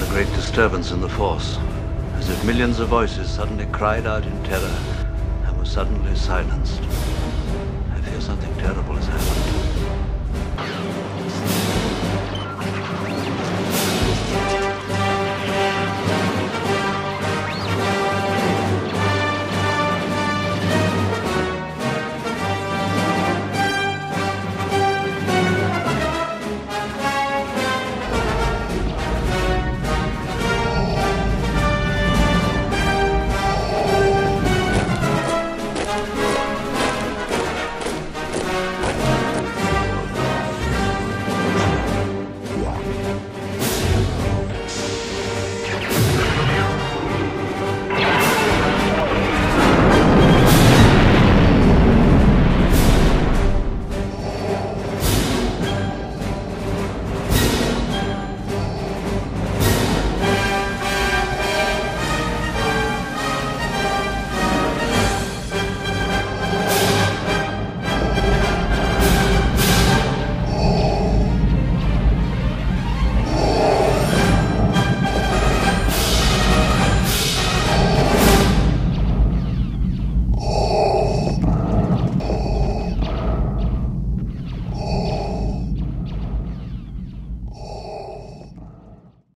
A great disturbance in the force, as if millions of voices suddenly cried out in terror and were suddenly silenced. I fear something terrible has happened.